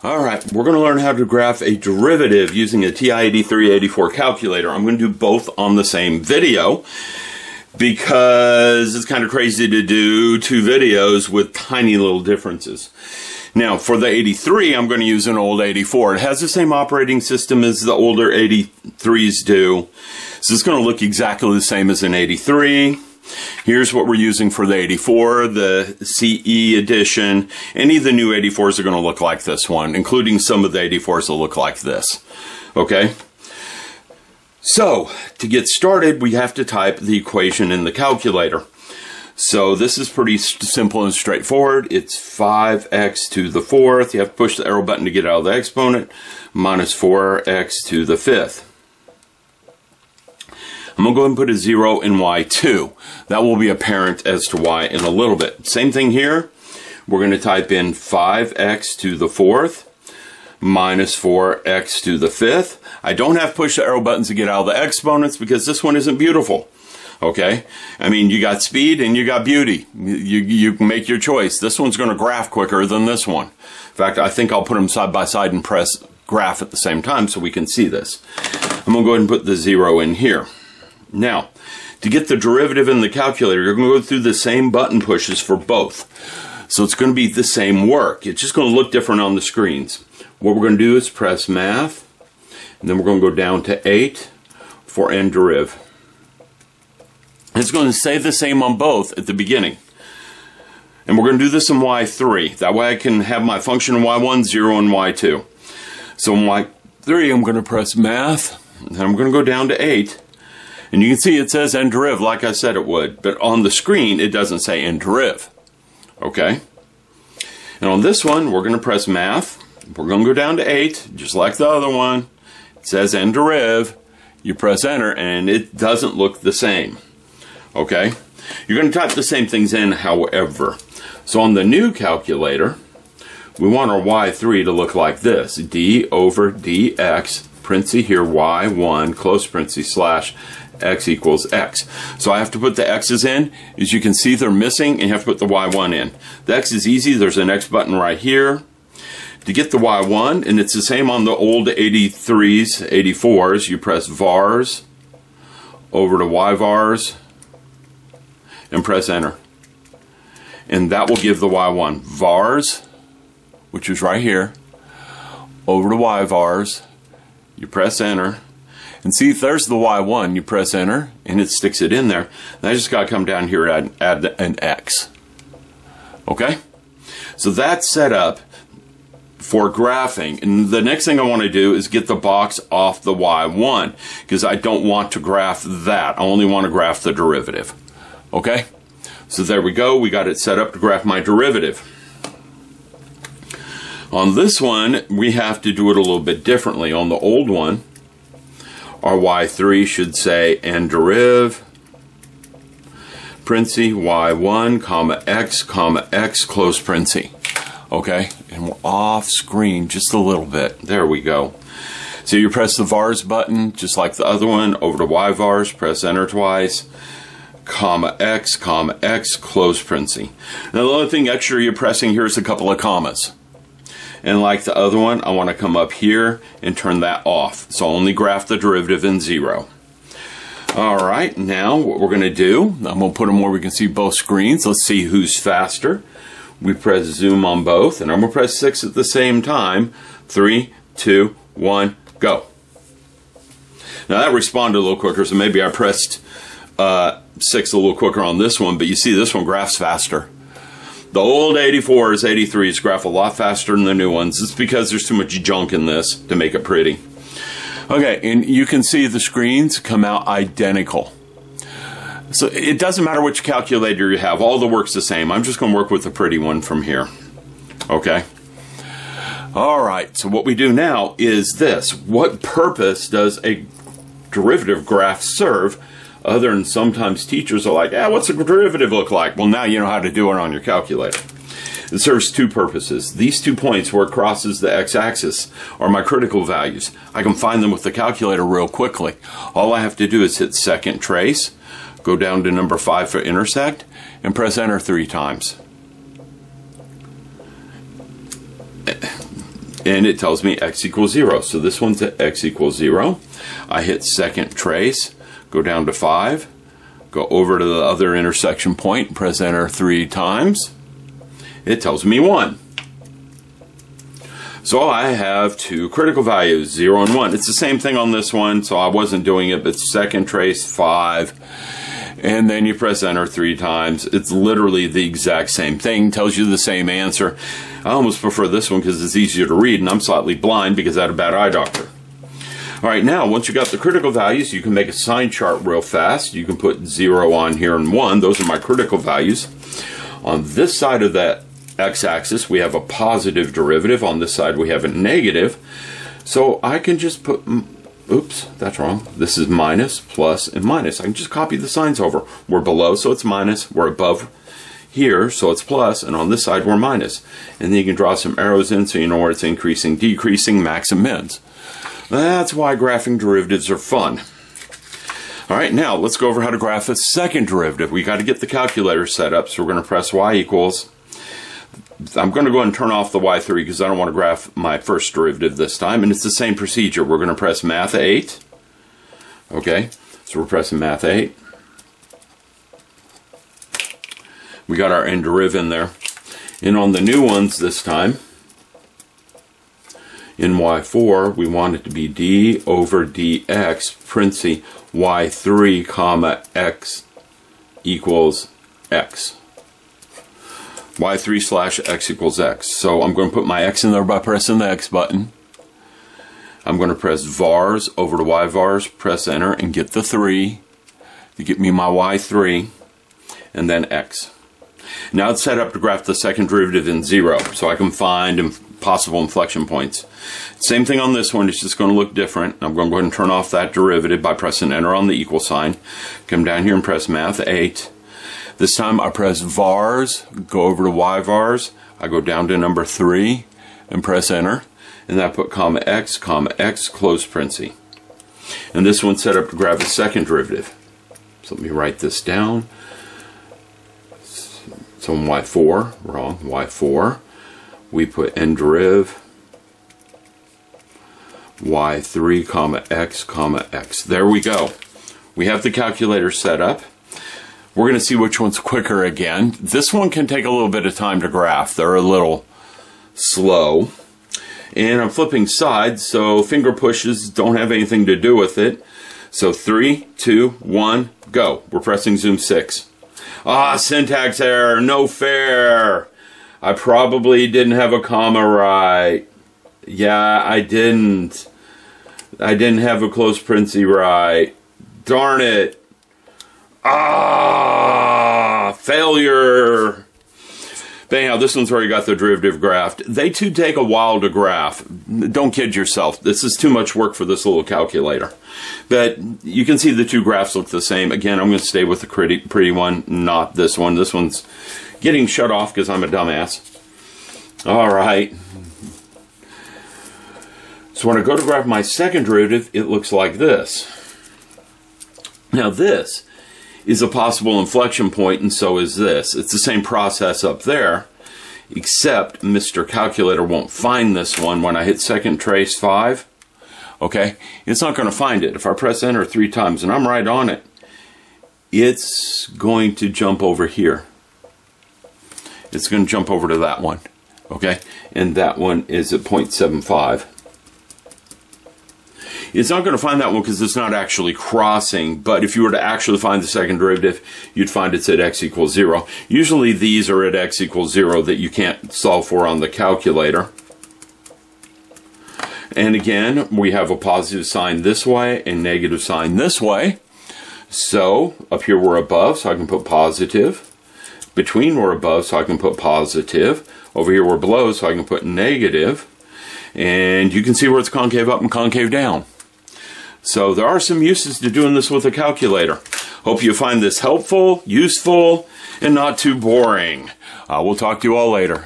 All right, we're going to learn how to graph a derivative using a TI-8384 calculator. I'm going to do both on the same video because it's kind of crazy to do two videos with tiny little differences. Now, for the 83, I'm going to use an old 84. It has the same operating system as the older 83s do. So it's going to look exactly the same as an 83. Here's what we're using for the 84, the CE edition. Any of the new 84s are going to look like this one, including some of the 84s will look like this. Okay? So, to get started, we have to type the equation in the calculator. So this is pretty simple and straightforward. It's 5x to the fourth. You have to push the arrow button to get out of the exponent. Minus 4x to the fifth. I'm going to go ahead and put a 0 in y2. That will be apparent as to y in a little bit. Same thing here. We're going to type in 5x to the fourth minus 4x to the fifth. I don't have to push the arrow buttons to get out of the exponents because this one isn't beautiful. Okay? I mean, you got speed and you got beauty. You, you make your choice. This one's going to graph quicker than this one. In fact, I think I'll put them side by side and press graph at the same time so we can see this. I'm going to go ahead and put the zero in here. Now, to get the derivative in the calculator, you're going to go through the same button pushes for both. So it's going to be the same work. It's just going to look different on the screens. What we're going to do is press math, and then we're going to go down to 8 for n deriv. It's going to say the same on both at the beginning. And we're going to do this in y3. That way I can have my function in y1, 0, and y2. So in y3, I'm going to press math, and I'm going to go down to 8. And you can see it says n deriv like I said it would, but on the screen it doesn't say n deriv. Okay? And on this one, we're going to press math. We're going to go down to 8, just like the other one. It says n deriv. You press enter, and it doesn't look the same. Okay? You're going to type the same things in, however. So on the new calculator, we want our y3 to look like this. d over dx, parenthesis here, y1, close parenthesis, slash x equals x. So I have to put the x's in. As you can see, they're missing, and you have to put the y1 in. The x is easy. There's an x button right here. To get the y1, and it's the same on the old 83s, 84s, you press vars over to yvars and press enter. And that will give the y1. vars, which is right here, over to yvars, you press enter, and see if there's the Y1, you press enter and it sticks it in there. And I just got to come down here and add, add an X. Okay? So that's set up for graphing. And the next thing I want to do is get the box off the Y1 because I don't want to graph that. I only want to graph the derivative. Okay? So there we go. We got it set up to graph my derivative. On this one, we have to do it a little bit differently. On the old one, our y3 should say n deriv parenthesis y1 comma x comma x close parenthesis. Okay, and we're off screen just a little bit. There we go. So you press the vars button just like the other one over to y vars, press enter twice, comma x comma x close parenthesis. Now the only thing extra you're pressing here is a couple of commas. And like the other one, I want to come up here and turn that off. So I'll only graph the derivative in zero. All right, now what we're going to do, I'm going to put them where we can see both screens. Let's see who's faster. We press zoom on both, and I'm going to press 6 at the same time. Three, two, one, go. Now that responded a little quicker, so maybe I pressed uh, 6 a little quicker on this one, but you see this one graphs faster. The old 84s, 83s graph a lot faster than the new ones. It's because there's too much junk in this to make it pretty. Okay, and you can see the screens come out identical. So it doesn't matter which calculator you have, all the work's the same. I'm just going to work with the pretty one from here. Okay? All right, so what we do now is this. What purpose does a derivative graph serve other than sometimes teachers are like, ah, what's a derivative look like? Well, now you know how to do it on your calculator. It serves two purposes. These two points where it crosses the x-axis are my critical values. I can find them with the calculator real quickly. All I have to do is hit second trace, go down to number five for intersect, and press enter three times. and it tells me x equals 0. So this one's at x equals 0. I hit second trace, go down to 5, go over to the other intersection point, press enter three times. It tells me 1. So I have two critical values, 0 and 1. It's the same thing on this one, so I wasn't doing it, but second trace 5 and then you press enter three times. It's literally the exact same thing, tells you the same answer. I almost prefer this one because it's easier to read, and I'm slightly blind because I had a bad eye doctor. All right, now once you got the critical values, you can make a sign chart real fast. You can put zero on here and one. Those are my critical values. On this side of that x-axis, we have a positive derivative. On this side, we have a negative. So I can just put oops, that's wrong. This is minus, plus, and minus. I can just copy the signs over. We're below, so it's minus. We're above here, so it's plus, and on this side, we're minus. And then you can draw some arrows in so you know where it's increasing, decreasing, max, and mins. That's why graphing derivatives are fun. All right, now let's go over how to graph a second derivative. We got to get the calculator set up, so we're going to press y equals I'm going to go and turn off the Y3 because I don't want to graph my first derivative this time. And it's the same procedure. We're going to press Math 8. Okay, so we're pressing Math 8. We got our nderiv in there. And on the new ones this time, in Y4, we want it to be d over dx, parenthesis, y3, comma, x equals x y3 slash x equals x. So I'm going to put my x in there by pressing the x button. I'm going to press vars over to y vars, press enter, and get the 3 to get me my y3, and then x. Now it's set up to graph the second derivative in 0, so I can find possible inflection points. Same thing on this one, it's just going to look different. I'm going to go ahead and turn off that derivative by pressing enter on the equal sign. Come down here and press math 8 this time I press vars, go over to y vars, I go down to number 3 and press enter. And I put comma x, comma x, close parenthesis. And this one's set up to grab a second derivative. So let me write this down. So in y4, wrong, y4, we put nderiv y3 comma x comma x. There we go. We have the calculator set up. We're going to see which one's quicker again. This one can take a little bit of time to graph. They're a little slow. And I'm flipping sides, so finger pushes don't have anything to do with it. So three, two, one, go. We're pressing zoom six. Ah, syntax error, no fair. I probably didn't have a comma right. Yeah, I didn't. I didn't have a close parenthesis right. Darn it. Ah, failure. But anyhow, this one's already got the derivative graphed. They too take a while to graph. Don't kid yourself. This is too much work for this little calculator. But you can see the two graphs look the same. Again, I'm going to stay with the pretty, pretty one, not this one. This one's getting shut off because I'm a dumbass. All right. So when I go to graph my second derivative, it looks like this. Now this is a possible inflection point, and so is this. It's the same process up there, except Mr. Calculator won't find this one when I hit second trace 5. Okay? It's not going to find it. If I press enter three times and I'm right on it, it's going to jump over here. It's going to jump over to that one. Okay? And that one is at 0.75. It's not going to find that one because it's not actually crossing, but if you were to actually find the second derivative, you'd find it's at x equals 0. Usually these are at x equals 0 that you can't solve for on the calculator. And again, we have a positive sign this way and negative sign this way. So up here we're above, so I can put positive. Between we're above, so I can put positive. Over here we're below, so I can put negative. And you can see where it's concave up and concave down. So there are some uses to doing this with a calculator. Hope you find this helpful, useful, and not too boring. Uh, we'll talk to you all later.